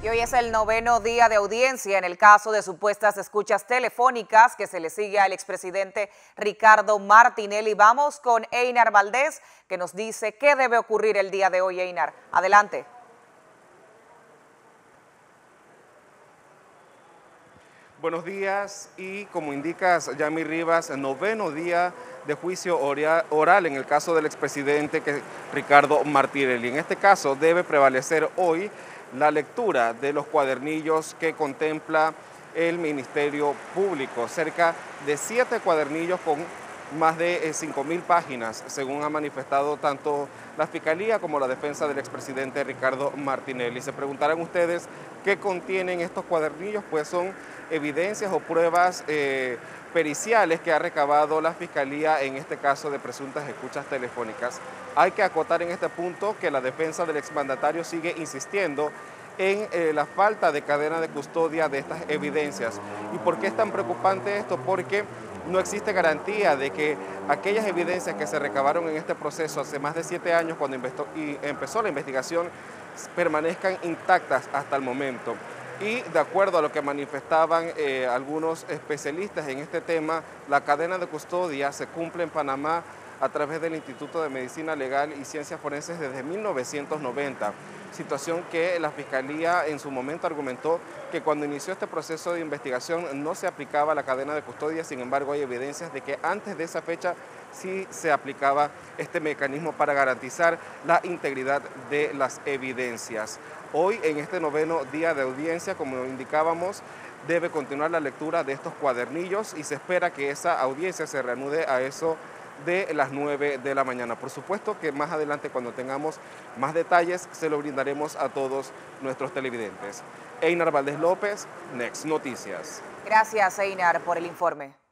Y hoy es el noveno día de audiencia en el caso de supuestas escuchas telefónicas que se le sigue al expresidente Ricardo Martinelli. Vamos con Einar Valdés, que nos dice qué debe ocurrir el día de hoy, Einar. Adelante. Buenos días y como indicas, Yami Rivas, noveno día de juicio oral en el caso del expresidente Ricardo Martinelli. En este caso debe prevalecer hoy la lectura de los cuadernillos que contempla el Ministerio Público, cerca de siete cuadernillos con más de 5.000 eh, páginas, según ha manifestado tanto la Fiscalía como la defensa del expresidente Ricardo Martinelli. Se preguntarán ustedes qué contienen estos cuadernillos, pues son evidencias o pruebas eh, periciales que ha recabado la Fiscalía en este caso de presuntas escuchas telefónicas. Hay que acotar en este punto que la defensa del exmandatario sigue insistiendo en eh, la falta de cadena de custodia de estas evidencias. ¿Y por qué es tan preocupante esto? Porque no existe garantía de que aquellas evidencias que se recabaron en este proceso hace más de siete años cuando empezó la investigación permanezcan intactas hasta el momento. Y de acuerdo a lo que manifestaban eh, algunos especialistas en este tema, la cadena de custodia se cumple en Panamá a través del Instituto de Medicina Legal y Ciencias Forenses desde 1990, situación que la Fiscalía en su momento argumentó que cuando inició este proceso de investigación no se aplicaba la cadena de custodia, sin embargo hay evidencias de que antes de esa fecha sí se aplicaba este mecanismo para garantizar la integridad de las evidencias. Hoy, en este noveno día de audiencia, como indicábamos, debe continuar la lectura de estos cuadernillos y se espera que esa audiencia se reanude a eso de las 9 de la mañana. Por supuesto que más adelante cuando tengamos más detalles se lo brindaremos a todos nuestros televidentes. Einar Valdés López, Next Noticias. Gracias Einar por el informe.